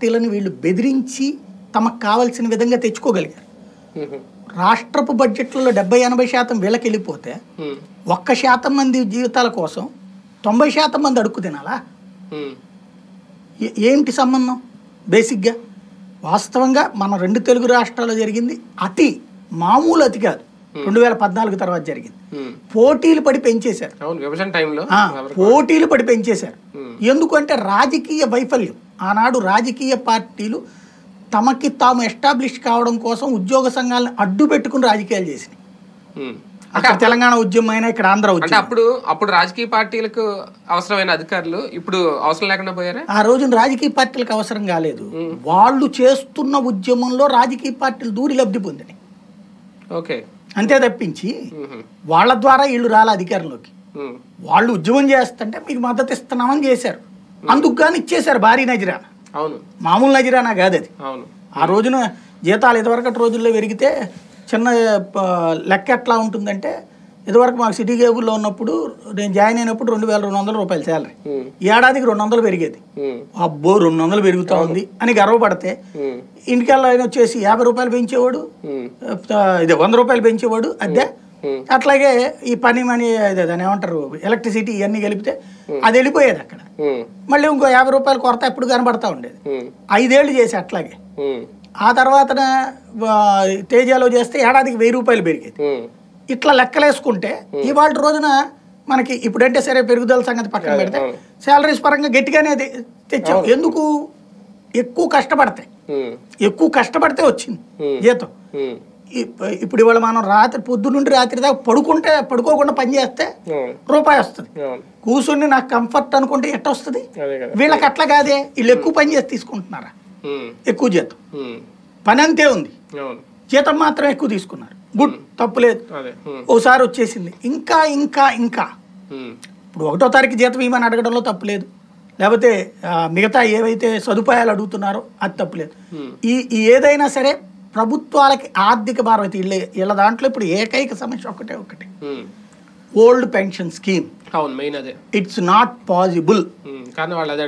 పార్టీలను వీళ్ళు బెదిరించి తమకు కావాల్సిన విధంగా తెచ్చుకోగలిగారు. రాష్ట్రపు బడ్జెట్లలో డెబ్బై ఎనభై శాతం వీళ్ళకి వెళ్ళిపోతే. ఒక్క శాతం మంది జీవితాల కోసం తొంభై శాతం మంది అడుక్కు తినాలా ఏంటి సంబంధం బేసిక్గా వాస్తవంగా మన రెండు తెలుగు రాష్ట్రాల్లో జరిగింది అతి మామూలు అతి కాదు రెండు వేల పద్నాలుగు తర్వాత జరిగింది. పోటీలు పడి పెంచేశారు పోటీలు పడి పెంచేశారు. ఎందుకంటే రాజకీయ వైఫల్యం ఆనాడు రాజకీయ పార్టీలు తమకి తాము ఎస్టాబ్లిష్ కావడం కోసం ఉద్యోగ సంఘాలను అడ్డు పెట్టుకుని రాజకీయాలు చేసినాయి. అక్కడ తెలంగాణ ఉద్యమం అయినా ఇక్కడ ఆంధ్ర ఉద్యమం. అప్పుడు అప్పుడు రాజకీయ పార్టీలకు అవసరమైన అధికారులు ఇప్పుడు అవసరం లేకుండా పోయారా? ఆ రోజున రాజకీయ పార్టీలకు అవసరం కాలేదు. వాళ్ళు చేస్తున్న ఉద్యమంలో రాజకీయ పార్టీలు దూరి లబ్ధి పొందినాయి. ఓకే. అంతే తప్పించి. వాళ్ళ ద్వారా వీళ్ళు రాలే అధికారంలోకి. వాళ్ళు ఉద్యమం చేస్తుంటే మీకు మద్దతు ఇస్తున్నామని చేశారు. అందుకు కానీ ఇచ్చేశారు భారీ నజరానా అవును మామూలు నజరానా కాదు అది అవును ఆ రోజున జీతాలు ఇదివరకటి రోజుల్లో పెరిగితే చిన్న లెక్క ఎట్లా ఉంటుందంటే ఇదివరకు మాకు సిటీ కేబుల్లో ఉన్నప్పుడు నేను జాయిన్ అయినప్పుడు రెండు వేల రెండు వందల రూపాయలు శాలరీ. ఏడాదికి రెండు వందలు పెరిగేది. అబ్బో రెండు వందలు పెరుగుతా ఉంది అని గర్వపడితే. ఇంటికల్లా ఆయన వచ్చేసి యాభై రూపాయలు పెంచేవాడు ఇది వంద రూపాయలు పెంచేవాడు అద్దె ఉమ్. అట్లాగే ఈ పని మనీ దాన్ని ఏమంటారు ఎలక్ట్రిసిటీ ఇవన్నీ కలిపితే అది వెళ్ళిపోయేది అక్కడ. మళ్ళీ ఇంకో యాభై రూపాయల కొరత ఎప్పుడు కనబడతా ఉండేది ఉమ్. ఐదేళ్ళు చేసి అట్లాగే. ఆ తర్వాత తేజాలో చేస్తే ఏడాదికి వెయ్యి రూపాయలు పెరిగేది. ఇట్లా లెక్కలేసుకుంటే ఇవాళ రోజున మనకి ఇప్పుడంటే సరే పెరుగుదల సంగతి పక్కన పెడితే. శాలరీస్ పరంగా గట్టిగానే తెచ్చాం ఎందుకు ఎక్కువ కష్టపడతాయి. ఎక్కువ కష్టపడితే వచ్చింది. జీతం ఇప్పుడు ఇవాళ మనం రాత్రి పొద్దు నుండి రాత్రి దాకా పడుకుంటే పడుకోకుండా పని చేస్తే రూపాయి వస్తుంది. కూర్చుని నాకు కంఫర్ట్ అనుకుంటే ఎట్ట వస్తుంది? వీళ్ళకి అట్లా కాదే. వీళ్ళు ఎక్కువ పని చేసి తీసుకుంటున్నారా. ఎక్కువ జీతం. పని అంతే ఉంది. జీతం మాత్రం ఎక్కువ తీసుకున్నారు. గుడ్ తప్పులేదు. ఓసారి వచ్చేసింది. ఇంకా ఇంకా ఇంకా. ఇప్పుడు ఒకటో తారీఖు జీతం ఇవ్వమని అడగడంలో తప్పులేదు లేకపోతే మిగతా ఏవైతే సదుపాయాలు అడుగుతున్నారో అది తప్పులేదు ఈ ఏదైనా సరే ప్రభుత్వాలకి ఆర్థిక భారం అయితే వీళ్ళ వీళ్ళ దాంట్లో ఇప్పుడు ఏకైక సమస్య ఒకటే ఒకటి. ఓల్డ్ పెన్షన్ స్కీమ్ అవును మెయిన్ అదే ఇట్స్ నాట్ పాసిబుల్. కానీ వాళ్ళు అదే